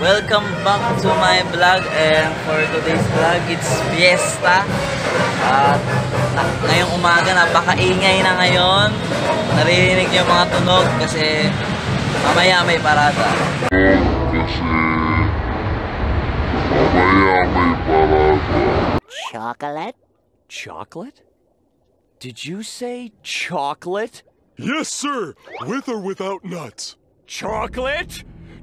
Welcome back to my vlog and for today's vlog, it's fiesta. At na- ngayong umaga, napakaingay na ngayon. Naririnig niyo yung mga tunog kasi mamaya may parada. Chocolate? Chocolate? Did you say chocolate? Yes, sir. With or without nuts. Chocolate?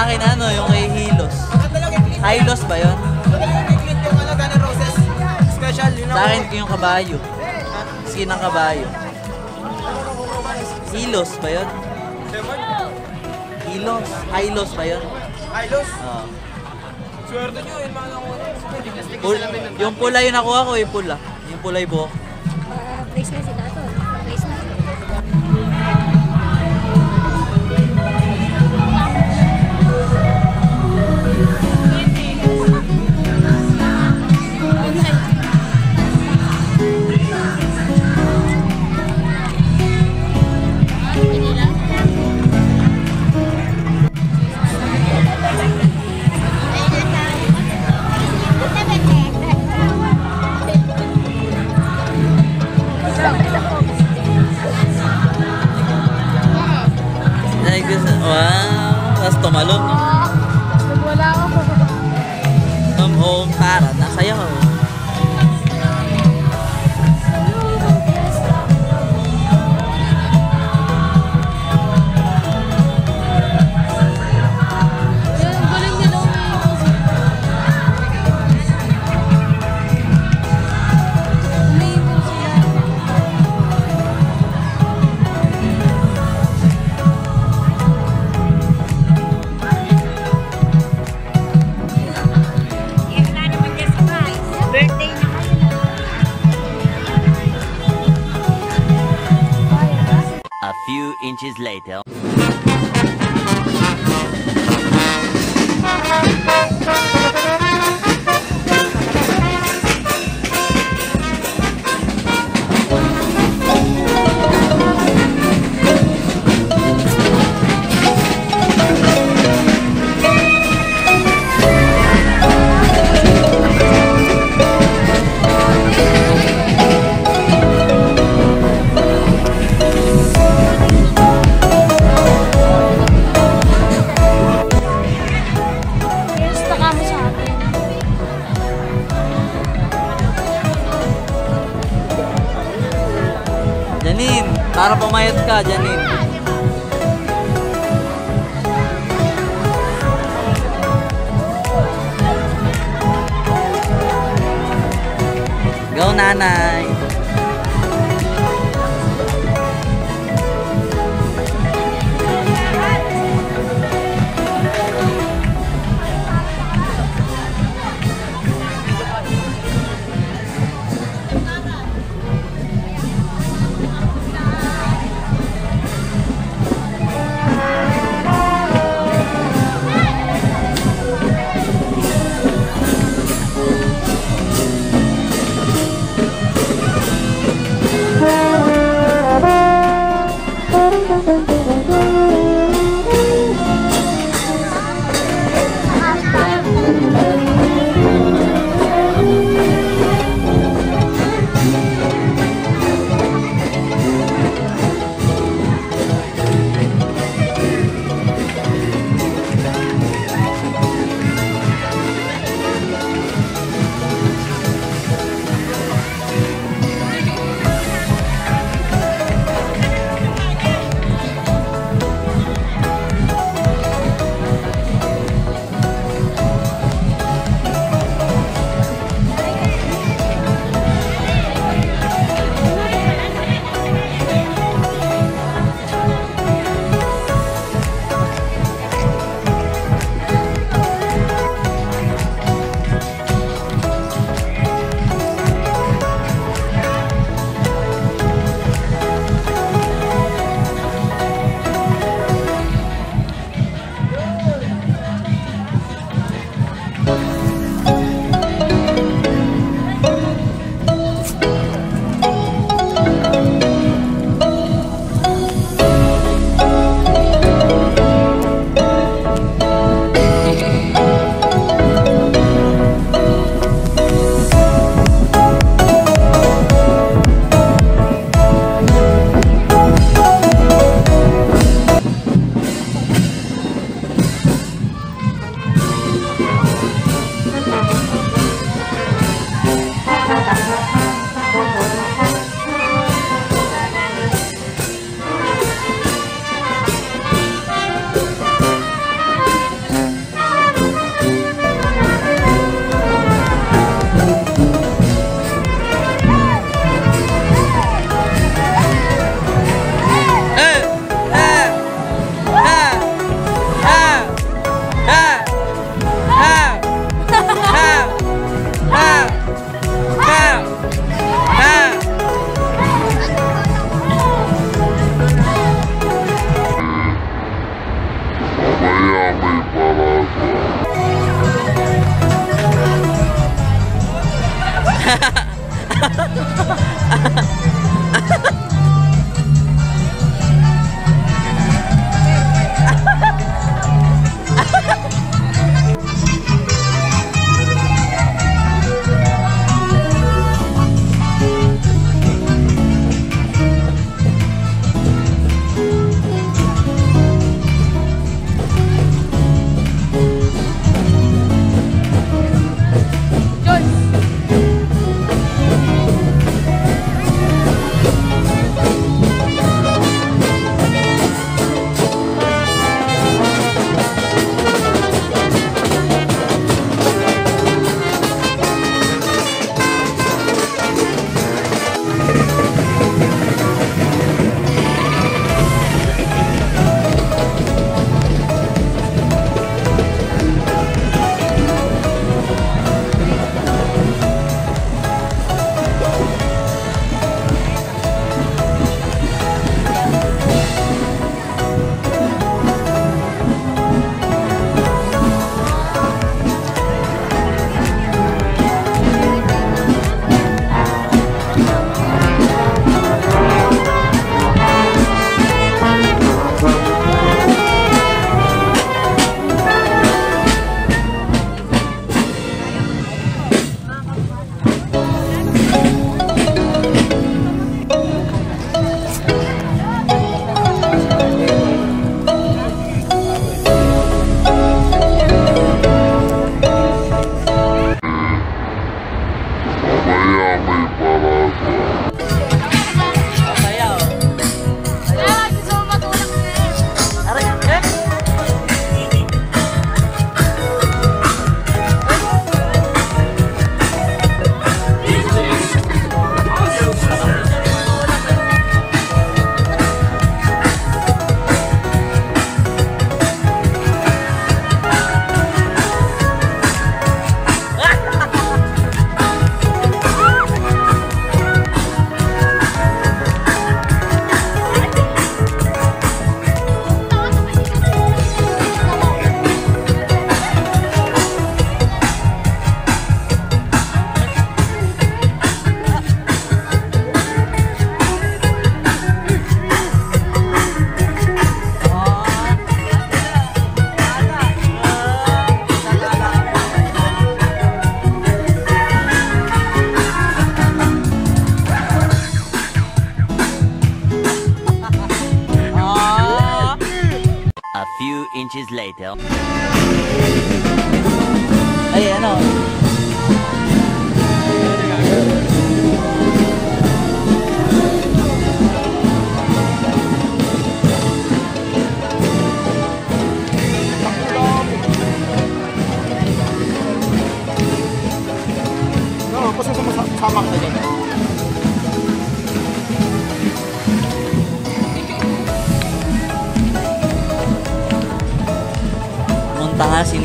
Sa akin ano, yung kay Hilos. Hilos ba yun? Sa akin yung kabayo. Skin ng kabayo. Hilos ba yun? Hilos. Hilos ba yun? Aylos, Oo. swerte nyo, yun mga nakuha. Yung pula yung nakuha ko, yung pula. Yung pula yung buhok. Later. Go, nanay.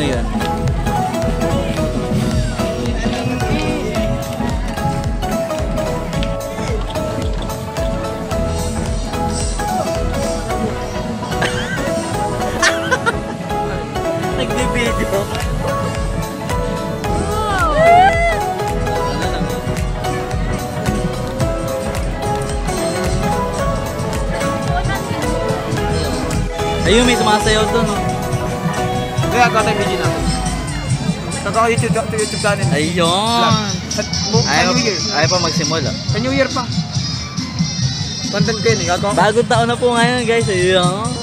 Munta nga, sino yun? Nagbi-video. Ayun, may sumasayaw doon, oh. Kaya gata yung video natin. Totoo YouTube, YouTube channel. Ayun! Ayaw, New Year. ayaw pa magsimula. Sa New Year pa. Content ko yun eh. Gagawa. Bagong taon na po ngayon, guys. Ayun.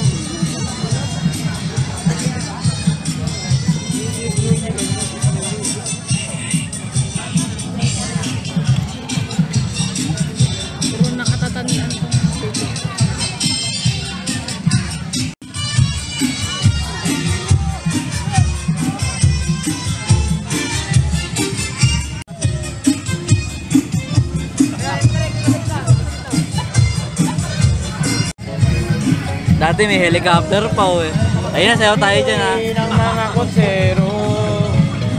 Dati may helicopter pa, eh. Ayun na, sayaw tayo dyan, ha. ng mga konsero.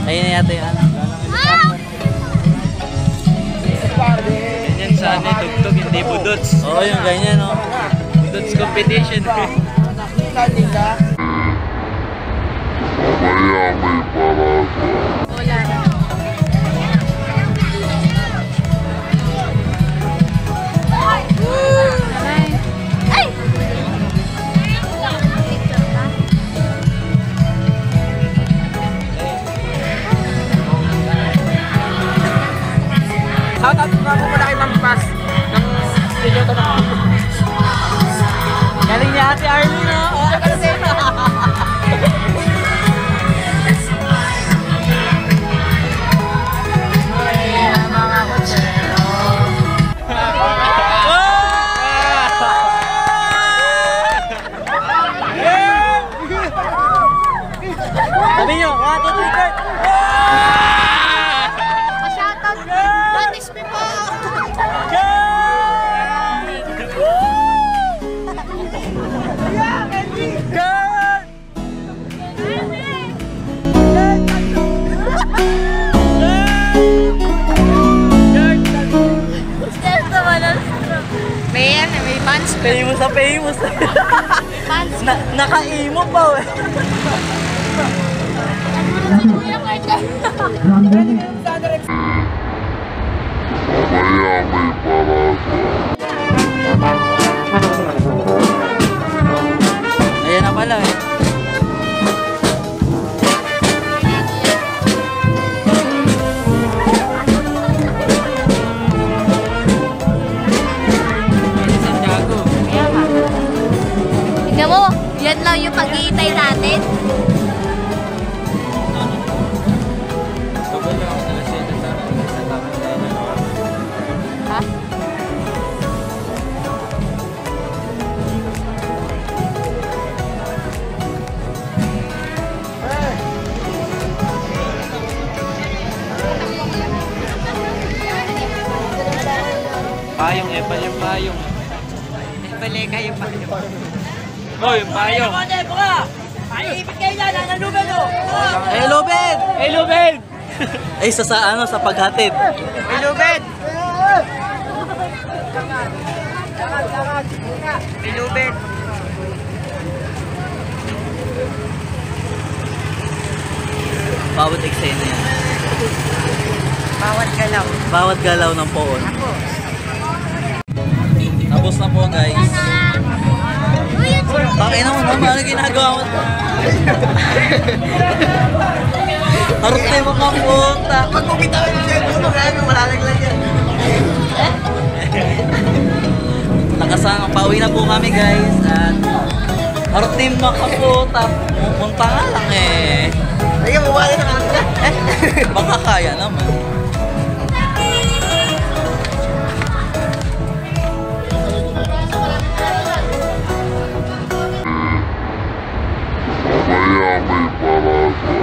Ayun na yata yung ano. Ganyan sana tugtog, hindi budots. Oo, yung ganyan, no. Budots competition. Nakita nila. Wala Shout out nga po muna kay Ma'am Paz ng studio to na. Galing ni Ate Arlene, no? Famous. Pants. na, naka-emo pa, eh. Ayan na pala, eh. Lang yung pag-iitay natin. Ha? Payong, epal yung payong. Epaleka yung payong. Oh, yung payong. Lubed! Hey, Lubed! Ay, sa, sa ano, sa paghatid. Hey, Lubed! Hey, Lubed! Bawat eksena yan. Bawat galaw. Bawat galaw ng poon. Tapos na po, guys. Bakit naman naman, ano ginagawa mo? Harot tayo mga puta. Pag kumitaw yung cellphone kaya malalaglag yan. Nakasama, pauwi na po kami guys. At Artim na kaputa. Pupunta nga lang eh. Ay, mawala na kanila. Baka kaya naman. A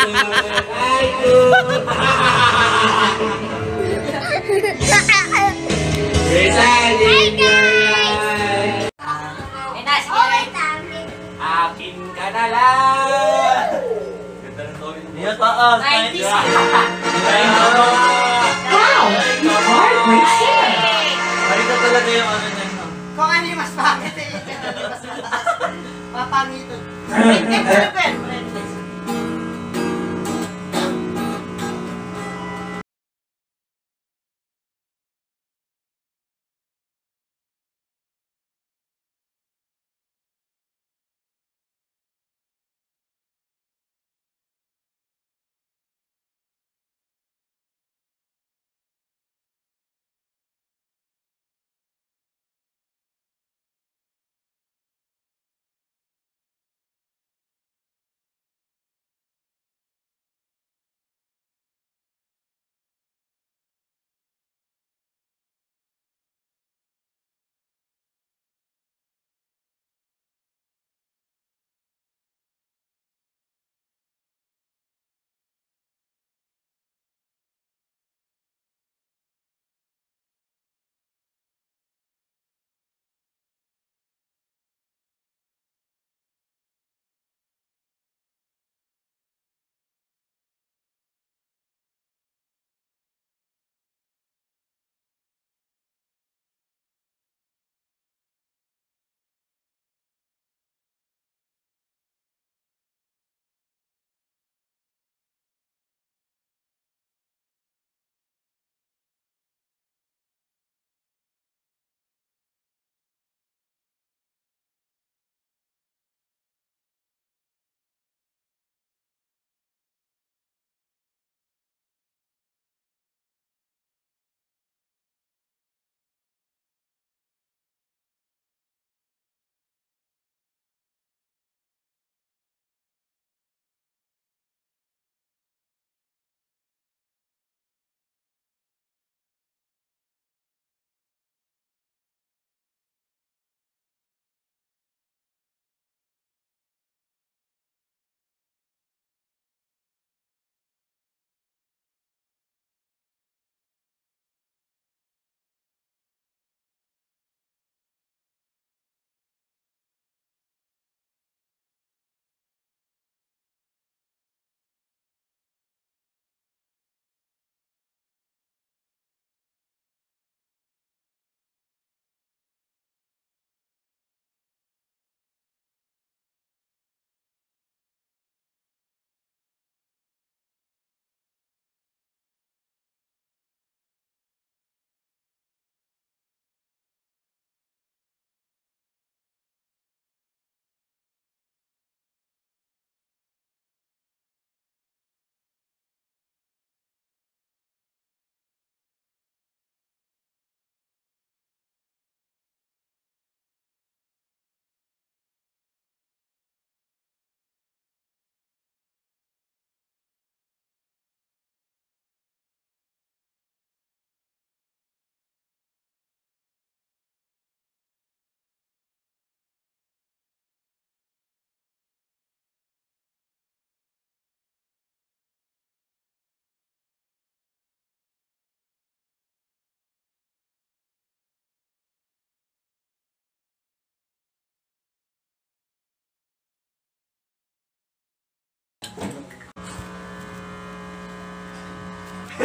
Gar! I do. Residing your life. Akin ka na lang. Yan, taas. 90s. Wow, you a great singer. Halika talaga yung ano niya. Kung ano yung mas pangit eh. Mas mataas. Papangitan. Wait, wait, wait,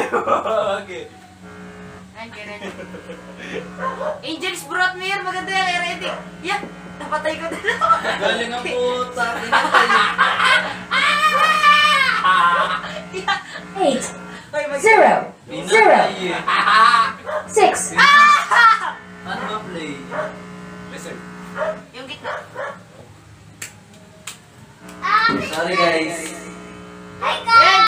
Okay. Ay. Angels brought me here. Maganda yan. Ready. Yeah. Napatay ko din. Galing ang puta. Pinatay. eight, zero, zero, six, Ano ba play? Yung gitna. Sorry guys. Hi guys!